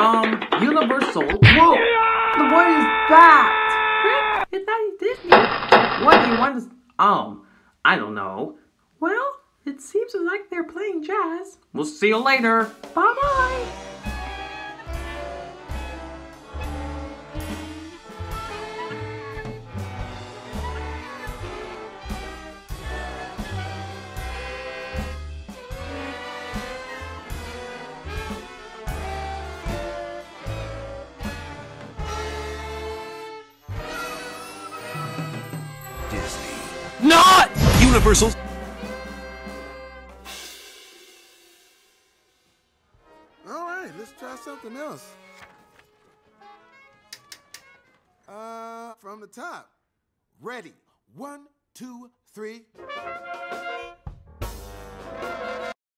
Um, Universal. Whoa! What is that? Brick, is that Disney? What do you want to... Um, I don't know. Well, it seems like they're playing jazz. We'll see you later. Bye-bye. Universal. All right, let's try something else. Uh, from the top. Ready. One, two, three.